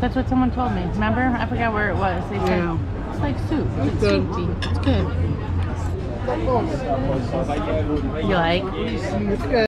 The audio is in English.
That's what someone told me. Remember? I forgot where it was. They said Yeah. it's like soup. It's good. soupy. It's good. You like? It's good.